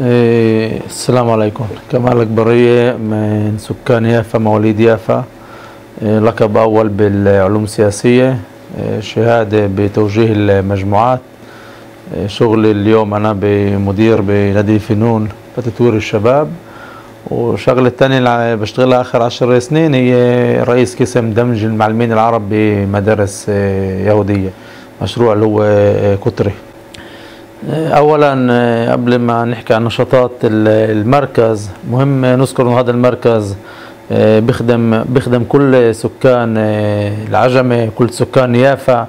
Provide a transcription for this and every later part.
إيه، السلام عليكم. كمال الأكبرية من سكان يافا مواليد يافا. إيه، لقب أول بالعلوم السياسية. إيه، شهادة بتوجيه المجموعات. شغلي اليوم أنا بمدير بنادي فنون لتطوير الشباب. وشغلة الثانية اللي بشتغلها آخر عشر سنين هي رئيس قسم دمج المعلمين العرب بمدارس يهودية. مشروع اللي هو إيه، كتري اولا آه، قبل ما نحكي عن نشاطات ال- المركز مهم نذكر إنه هذا المركز آه، بيخدم بيخدم كل سكان آه، العجمة كل سكان يافا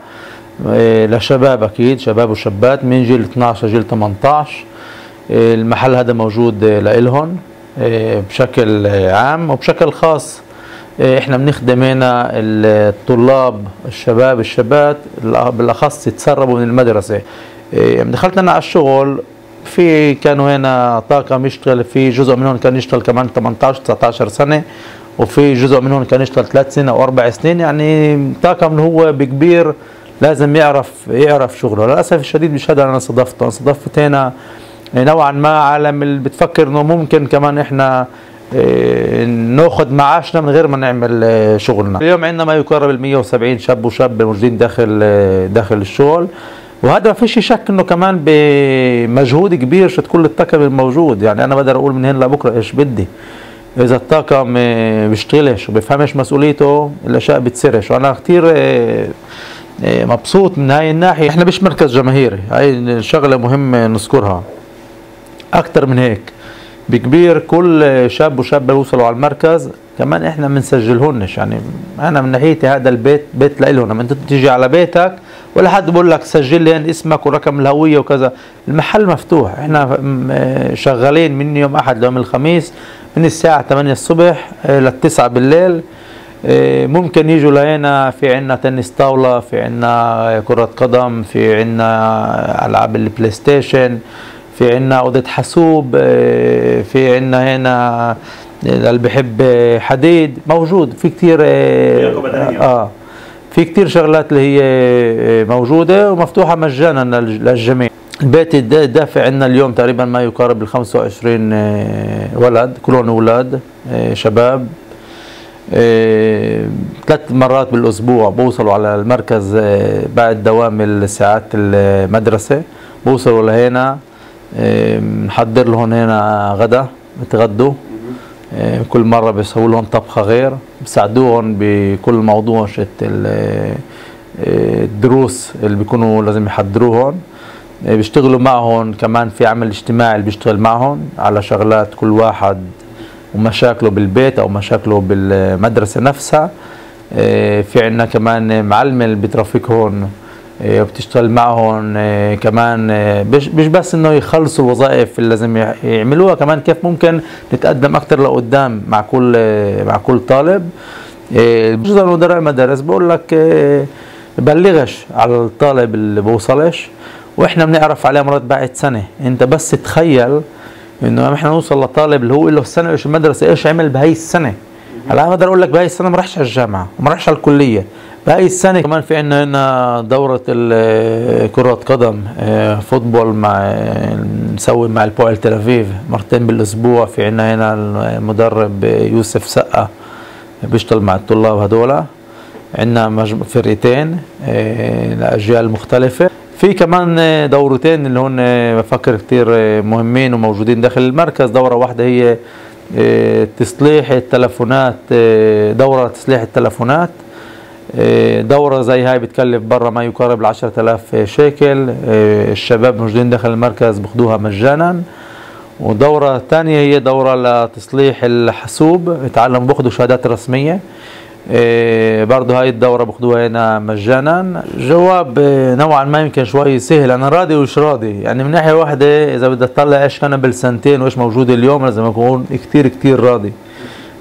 آه، لشباب أكيد شباب وشابات من جيل 12 لجيل 18 آه، المحل هذا موجود آه، لإلهم آه، بشكل آه، عام وبشكل خاص. آه، إحنا بنخدم هنا الطلاب الشباب الشابات بالأخص يتسربوا من المدرسة. إيه، دخلت أنا على الشغل في كانوا هنا طاقم يشتغل في جزء منهم كان يشتغل كمان 18 19 سنة وفي جزء منهم كان يشتغل ثلاث سنين أو أربع سنين. يعني طاقم هو بكبير لازم يعرف يعرف شغله. للأسف الشديد مش هذا أنا صدفته. أنا صدفت هنا نوعا ما عالم اللي بتفكر إنه ممكن كمان إحنا ناخذ معاشنا من غير ما نعمل إيه، شغلنا. اليوم عندنا ما يقارب ال 170 شاب وشاب موجودين داخل إيه، داخل الشغل. وهذا ما فيش شك إنه كمان بمجهود كبير شت كل الطاقم الموجود. يعني أنا بقدر أقول من هنا لبكرة إيش بدي. إذا الطاقم آه، بيشتغلش وبيفهمش مسؤوليته الأشياء بتصيرش وأنا كثير آه، آه، مبسوط من هاي الناحية. إحنا مش مركز جماهيري. هاي شغلة مهم نذكرها. أكثر من هيك. بكتير كل شاب وشابة بيوصلوا على المركز كمان إحنا ما بنسجلهنش يعني أنا من ناحيتي هذا البيت بيت لإلهم لما أنت تيجي على بيتك ولا حد بقول لك سجل لي هنا اسمك ورقم الهوية وكذا المحل مفتوح إحنا شغالين من يوم أحد ليوم الخميس من الساعة 8 الصبح آه، للتسعة بالليل آه، ممكن يجوا لهنا في عنا تنس طاولة في عنا كرة قدم في عنا ألعاب ال PlayStation في عنا أوضة حاسوب آه، في عنا هنا اللي بحب آه، حديد موجود. في آه، بدنية. آه في كتير شغلات اللي هي آه، موجودة ومفتوحة مجانا للج- للجميع. البيت الدا- دافع عندنا اليوم تقريبا ما يقارب ال 25 آه، ولد كلهم أولاد آه، شباب. آه، ثلاث مرات بالأسبوع بوصلوا على المركز آه، بعد دوام الساعات المدرسة. بوصلوا لهنا. آه، بنحضر لهم هنا غدا بتغدوا آه، كل مرة بيسووا لهم طبخة غير بساعدوهم بكل موضوع شت آه، الدروس اللي بيكونوا لازم يحضروهم. بيشتغلوا معهم كمان في عمل اجتماعي اللي بيشتغل معهم على شغلات كل واحد ومشاكله بالبيت أو مشاكله بالمدرسة نفسها. في عندنا كمان معلمة اللي بترافقهم آه، وبتشتغل معهم آه، كمان آه، مش بس إنه يخلصوا الوظائف اللي لازم يع- يعملوها كمان كيف ممكن نتقدم أكثر لقدام مع كل مع كل طالب. من مدراء المدارس بقول لك بلغش على الطالب اللي بوصلش وإحنا بنعرف عليه مرات بعد سنة. أنت بس تخيل إنه إحنا نوصل لطالب اللي هو له السنة إيش المدرسة إيش عمل بهي السنة؟ هلا أنا بقدر أقول لك بهي السنة ما راحش على الجامعة وما راحش على الكلية. بهي السنة كمان في عندنا هنا دورة ال- كرة قدم آه، فوتبول مع نسوي مع البوعل تل أفيف مرتين بالأسبوع. في عندنا هنا المدرب يوسف سقا بيشتغل مع الطلاب هذولا عندنا فرقتين آه، لاجيال مختلفة. في كمان دورتين اللي آه، بفكر كتير مهمين وموجودين داخل المركز. دورة واحدة هي آه، تصليح التلفونات دورة تصليح التلفونات. دورة زي هاي بتكلف برا ما يقارب ال 10000 شيكل. آه، الشباب موجودين داخل المركز بياخدوها مجانا. ودورة ثانية هي دورة لتصليح الحاسوب. بتعلموا بياخدوا شهادات رسمية. إيه برضه هاي الدورة باخدوها هنا مجانا. جواب إيه، نوعا ما يمكن شوي سهل. أنا راضي ومش راضي؟ يعني من ناحية واحدة إذا بدي أطلع إيش كان بالسنتين وإيش موجود اليوم لازم أكون كتير كتير راضي.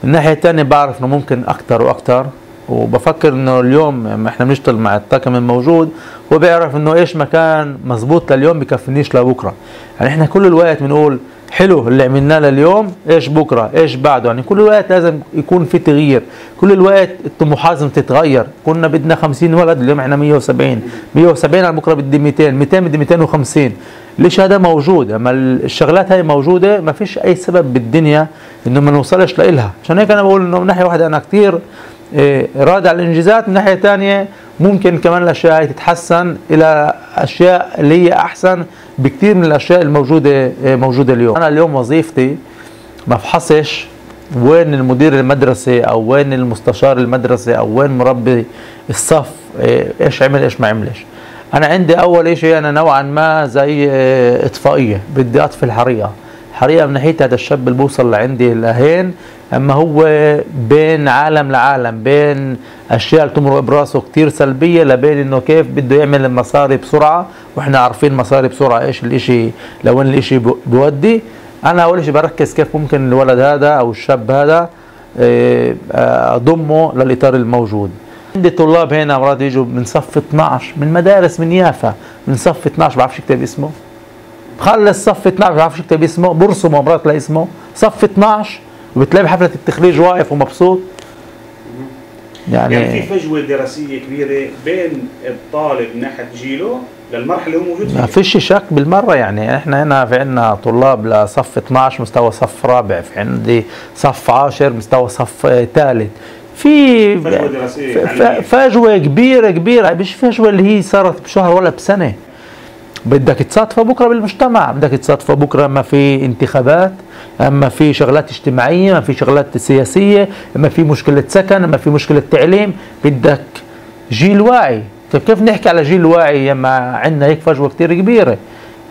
من الناحية الثانية بعرف إنه ممكن أكتر وأكتر. وبفكر إنه اليوم لما إحنا بنشتغل مع الطاقم الموجود هو بيعرف إنه إيش مكان مزبوط لليوم بكفينيش لبكرة. يعني إحنا كل الوقت بنقول حلو اللي عملناه لليوم إيش بكرة إيش بعده. يعني كل الوقت لازم يكون في تغيير. كل الوقت الطموحات لازم تتغير. كنا بدنا 50 ولد اليوم إحنا 170 170 أنا بكرة بدي 200 200 بدي 250 ليش هذا موجود؟ أما الشغلات هاي موجودة ما فيش أي سبب بالدنيا إنه ما نوصلش لإلها. عشان هيك أنا بقول إنه من ناحية واحدة أنا كثير إيه، راد على الإنجازات من ناحية ثانية ممكن كمان الأشياء هاي تتحسن إلى أشياء اللي هي أحسن بكثير من الأشياء الموجودة إيه، موجودة اليوم. أنا اليوم وظيفتي ما افحصش وين المدير المدرسة أو وين المستشار المدرسة أو وين مربي الصف إيه، إيش عمل إيش ما عملش. أنا عندي أول شيء أنا نوعا ما زي اطفائيه بدي أطفي الحريقه حريقه من ناحية هذا الشاب اللي بوصل لعندي لهين أما هو بين عالم لعالم بين أشياء تمرق براسه كثير سلبية لبين إنه كيف بده يعمل المصاري بسرعة وإحنا عارفين مصاري بسرعة إيش الإشي لوين الإشي بودي. أنا أول شيء بركز كيف ممكن الولد هذا أو الشاب هذا آه، أضمه للإطار الموجود. عندي طلاب هنا مرات يجوا من صف 12 من مدارس من يافا من صف 12 بعرفش يكتب اسمه. خلص صف 12 بعرفش يكتب اسمه برسمه مرات لاسمه. صف 12 وبتلاقي بحفلة التخريج واقف ومبسوط. يعني, يعني في فجوة دراسية كبيرة بين الطالب ناحية جيله للمرحلة اللي هو موجود فيها. ما فيش شك بالمرة يعني إحنا هنا في عندنا طلاب لصف 12 مستوى صف رابع. في عندي صف 10 مستوى صف ثالث في فجوة دراسية فجوة كبيرة كبيرة. مش فجوة اللي هي صارت بشهر ولا بسنة. بدك تصادفها بكره بالمجتمع بدك تصادفها بكره ما في انتخابات أما في شغلات اجتماعية ما في شغلات سياسية أما في مشكلة سكن أما في مشكلة تعليم بدك جيل واعي. طيب كيف نحكي على جيل واعي لما عندنا هيك فجوة كثير كبيرة؟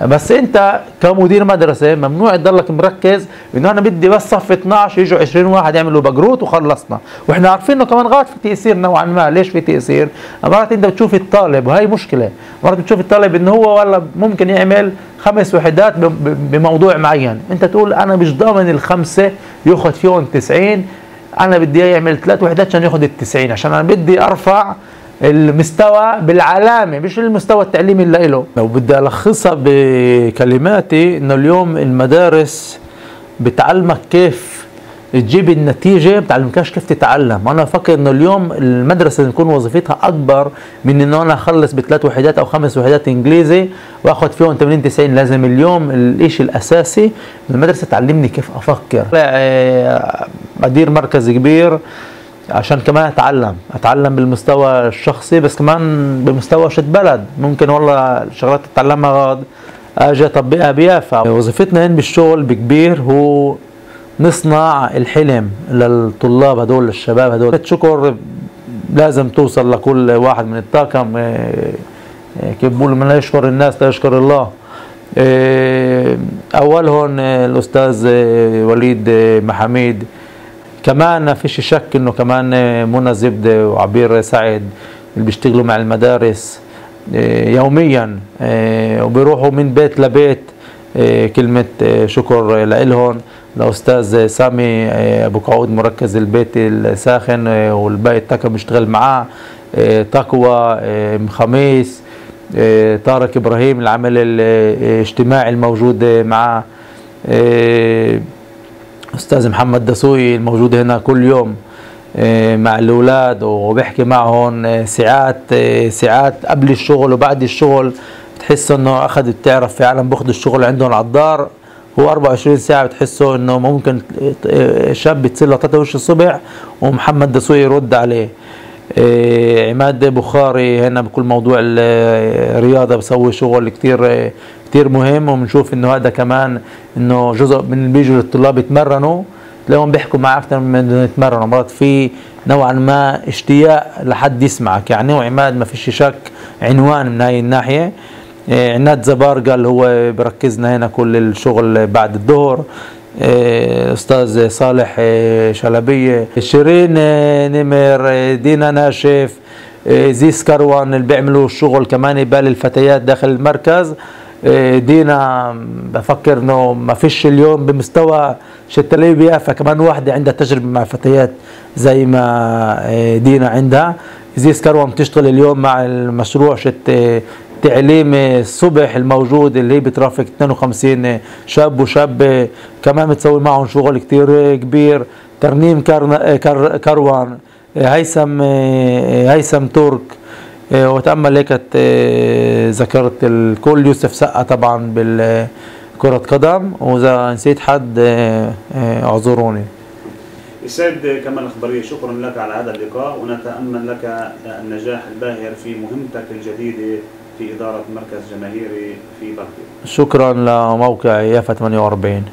بس انت كمدير مدرسة ممنوع تضلك مركز انه أنا بدي بس صف 12 يجوا 20 واحد يعملوا بقروت وخلصنا. وإحنا عارفين انه كمان غلط في تأثير نوعا ما. ليش في تأثير؟ مرات انت بتشوف الطالب وهي مشكلة. مرات بتشوف الطالب انه هو والله ممكن يعمل خمس وحدات بموضوع معين. انت تقول أنا مش ضامن الخمسة ياخذ فيهم 90 أنا بدي يعمل ثلاث وحدات عشان ياخذ ال 90 عشان أنا بدي ارفع المستوى بالعلامة مش المستوى التعليمي اللي له. لو بدي ألخصها بكلماتي إنه اليوم المدارس بتعلمك كيف تجيب النتيجة بتعلمكاش كيف تتعلم. أنا بفكر إنه اليوم المدرسة تكون وظيفتها أكبر من إنه أنا أخلص بثلاث وحدات أو خمس وحدات إنجليزي وآخذ فيهم 80 90 لازم اليوم الإشي الأساسي المدرسة تعلمني كيف أفكر. أدير مركز كبير عشان كمان أتعلم. أتعلم بالمستوى الشخصي بس كمان بمستوى شد بلد. ممكن والله الشغلات تتعلمها غاد أجي أطبقها بيافا وظيفتنا هنا بالشغل بكبير هو نصنع الحلم للطلاب هدول للشباب هدول. شكر لازم توصل لكل واحد من الطاقم. آه، آه، كيف بقولوا من لا يشكر الناس لا يشكر الله. آه، اولهم الأستاذ وليد محميد. كمان ما فيش شك إنه كمان منى زبدة وعبير سعد اللي بيشتغلوا مع المدارس آه، يوميا آه، وبيروحوا من بيت لبيت آه، كلمة شكر لإلهم لأستاذ سامي أبو قعود مركز البيت الساخن والباقي التاكا بيشتغل معاه تقوى خميس طارق إبراهيم العمل الاجتماعي الموجود معاه أستاذ محمد دسوقي الموجود هنا كل يوم آه، مع الأولاد وبيحكي معهم آه، ساعات آه، ساعات قبل الشغل وبعد الشغل. بتحس إنه اخذ بتعرف في عالم بأخذ الشغل عندهم على الدار. هو 24 ساعة بتحسه إنه ممكن شاب بتصير له وش الصبح ومحمد دسوقي يرد عليه. عماد بخاري هنا بكل موضوع الرياضه بسوي شغل كثير كثير مهم وبنشوف إنه هذا كمان إنه جزء من اللي بيجوا للطلاب يتمرنوا. تلاقيهم بيحكوا معه أكثر من يتمرنوا مرات في نوعا ما اشتياق لحد يسمعك. يعني وعماد ما فيش شك عنوان من هاي الناحية. إيه، عناد زبارقة اللي هو بركزنا هنا كل الشغل بعد الظهر. إيه، أستاذ صالح إيه، شلبيه شيرين نمر دينا ناشف زيس كروان اللي بيعملوا الشغل كمان يبال الفتيات داخل المركز. دينا بفكر إنه ما فيش اليوم بمستوى شتى فكمان واحدة عندها تجربة مع فتيات زي ما إيه، دينا عندها. زي سكروة بتشتغل اليوم مع المشروع شت تعليم الصبح الموجود اللي بترافق 52 شاب وشاب. كمان بتسوي معهم شغل كتير كبير. ترنيم كروان هيثم هيثم ترك. وتأمل هيك ذكرت الكل. يوسف سقا طبعا بالكرة قدم. وإذا نسيت حد اعذروني. السيد كمال الأخبارية. شكرا لك على هذا اللقاء. ونتأمل لك النجاح الباهر في مهمتك الجديدة في إدارة مركز جماهيري في بلطيق شكرا لموقع يافا 48